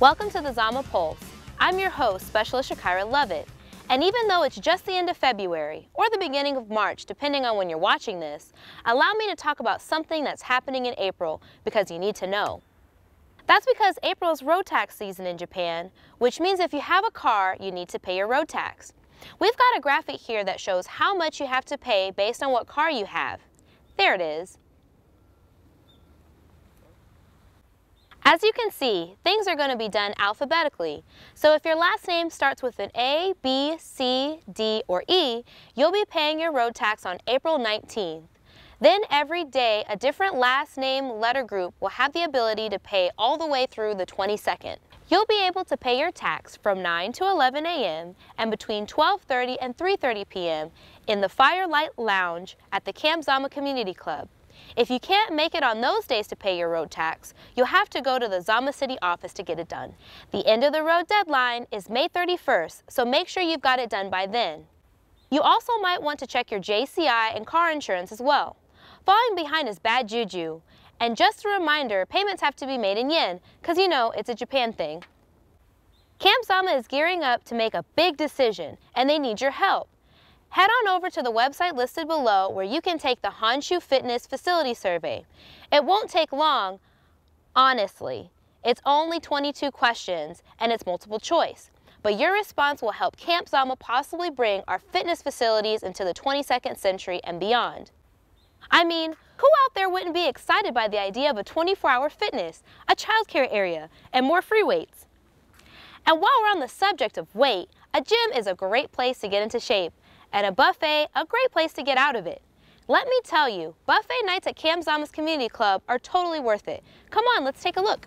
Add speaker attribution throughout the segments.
Speaker 1: Welcome to the Zama Pulse. I'm your host, Specialist Shakira Lovett. And even though it's just the end of February, or the beginning of March, depending on when you're watching this, allow me to talk about something that's happening in April because you need to know. That's because April is road tax season in Japan, which means if you have a car, you need to pay your road tax. We've got a graphic here that shows how much you have to pay based on what car you have. There it is. As you can see, things are going to be done alphabetically. So if your last name starts with an A, B, C, D, or E, you'll be paying your road tax on April 19th. Then every day, a different last name letter group will have the ability to pay all the way through the 22nd. You'll be able to pay your tax from 9 to 11 a.m. and between 12.30 and 3.30 p.m. in the Firelight Lounge at the Camp Zama Community Club. If you can't make it on those days to pay your road tax, you'll have to go to the Zama City office to get it done. The end of the road deadline is May 31st, so make sure you've got it done by then. You also might want to check your JCI and car insurance as well. Falling behind is bad juju. And just a reminder, payments have to be made in yen, because you know, it's a Japan thing. Camp Zama is gearing up to make a big decision, and they need your help. Head on over to the website listed below where you can take the Honshu Fitness Facility Survey. It won't take long, honestly. It's only 22 questions and it's multiple choice. But your response will help Camp Zama possibly bring our fitness facilities into the 22nd century and beyond. I mean, who out there wouldn't be excited by the idea of a 24-hour fitness, a childcare area, and more free weights? And while we're on the subject of weight, a gym is a great place to get into shape and a buffet, a great place to get out of it. Let me tell you, buffet nights at Camp Zama's Community Club are totally worth it. Come on, let's take a look.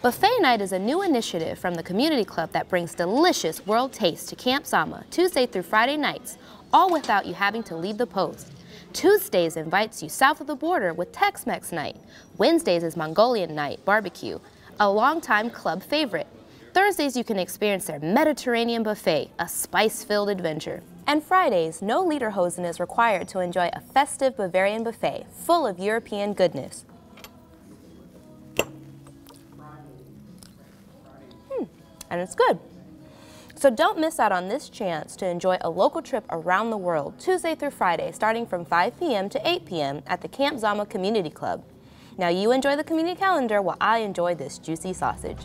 Speaker 1: Buffet Night is a new initiative from the Community Club that brings delicious world taste to Camp Zama Tuesday through Friday nights, all without you having to leave the post. Tuesdays invites you south of the border with Tex-Mex Night. Wednesdays is Mongolian Night barbecue, a longtime club favorite. Thursdays, you can experience their Mediterranean buffet, a spice-filled adventure. And Fridays, no lederhosen is required to enjoy a festive Bavarian buffet full of European goodness. Hmm, and it's good. So don't miss out on this chance to enjoy a local trip around the world Tuesday through Friday starting from 5 p.m. to 8 p.m. at the Camp Zama Community Club. Now you enjoy the community calendar while I enjoy this juicy sausage.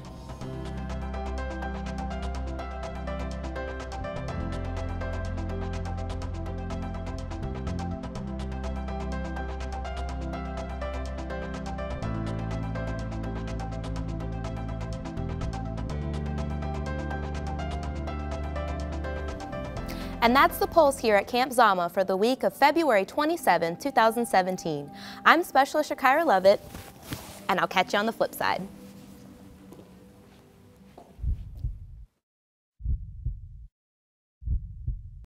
Speaker 1: And that's the Pulse here at Camp Zama for the week of February 27, 2017. I'm Specialist Shakira Lovett, and I'll catch you on the flip side.